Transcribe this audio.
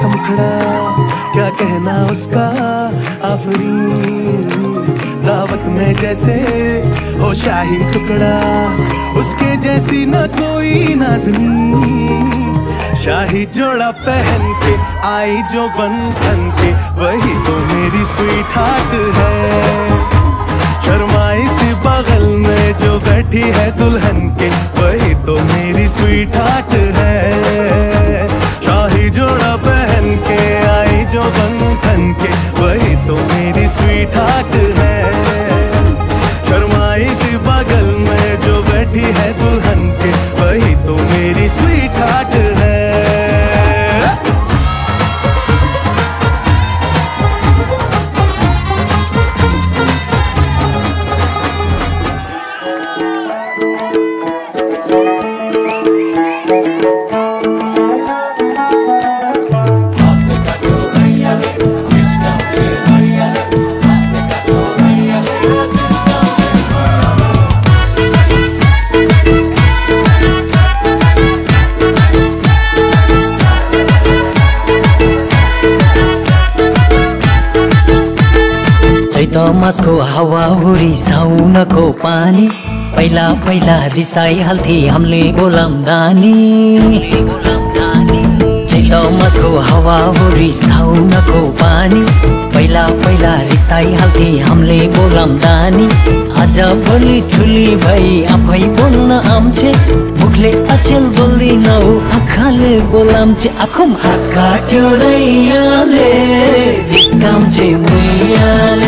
समखड़ा क्या कहना उसका, आफरी? दावत में जैसे हो शाही टुकड़ा, उसके जैसी न कोई नाजनी। शाही जोड़ा पहन के आई जो बंधन के वही तो मेरी स्वीट हार्ट है। शर्माई सी बगल में जो बैठी है दुल्हन के, वही तो मेरी स्वीट हार्ट है। मेरी स्वीट हार्ट है चैत मासको हावा हुरी साउनको पानी। पहिला पहिला रिसाइहाल्थे हामीले बोलाउँदानी चैत मासको हावा हुरी साउनको पानी। पहिला पहिला रिसाइहाल्थे हामीले बोलाउँदानी आज भोलि ठुली भई आफै बोल्न आउँछे मुखले अचेल बोल्दिनौ आँखाले बोलाउँछे आँखुम हात काट्यो जिस्काउँछे मुयाले।